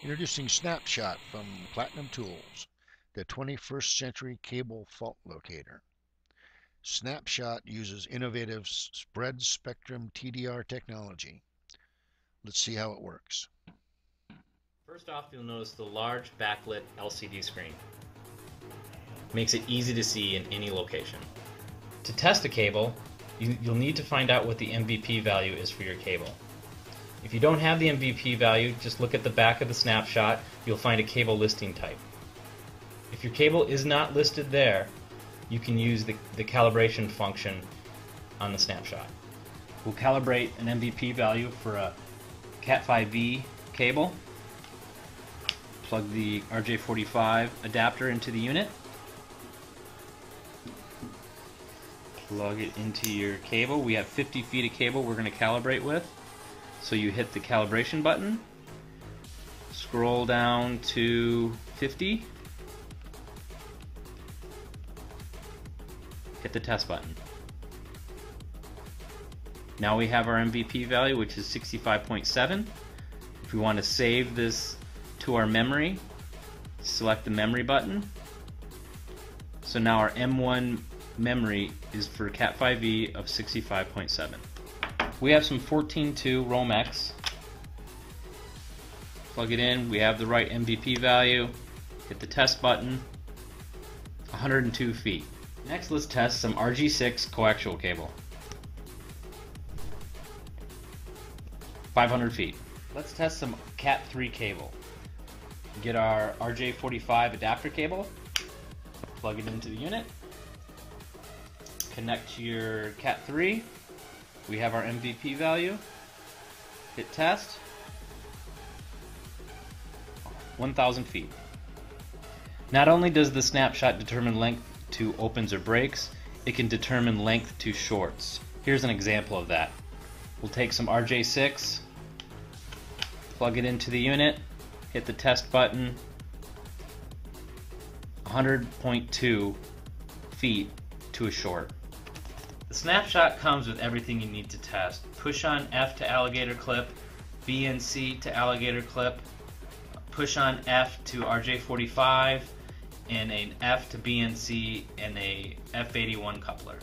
Introducing Snapshot from Platinum Tools, the 21st century cable fault locator. Snapshot uses innovative spread spectrum TDR technology. Let's see how it works. First off, you'll notice the large backlit LCD screen. Makes it easy to see in any location. To test a cable, you, will need to find out what the MVP value is for your cable. If you don't have the MVP value, just look at the back of the snapshot, you'll find a cable listing type. If your cable is not listed there, you can use the, the calibration function on the snapshot. We'll calibrate an MVP value for a Cat5e cable. Plug the RJ45 adapter into the unit. Plug it into your cable. We have 50 feet of cable we're going to calibrate with. So you hit the calibration button, scroll down to 50, hit the test button. Now we have our MVP value, which is 65.7. If we want to save this to our memory, select the memory button. So now our M1 memory is for Cat5e of 65.7. We have some 14.2 Romex. Plug it in, we have the right MVP value. Hit the test button. 102 feet. Next, let's test some RG6 coaxial cable. 500 feet. Let's test some Cat3 cable. Get our RJ45 adapter cable, plug it into the unit, connect to your Cat3. We have our MVP value. Hit test. 1,000 feet. Not only does the snapshot determine length to opens or breaks, it can determine length to shorts. Here's an example of that. We'll take some RG6, plug it into the unit, hit the test button, 100.2 feet to a short. The snapshot comes with everything you need to test. Push on F to alligator clip, BNC to alligator clip, push on F to RJ45, and an F to BNC and a F81 coupler.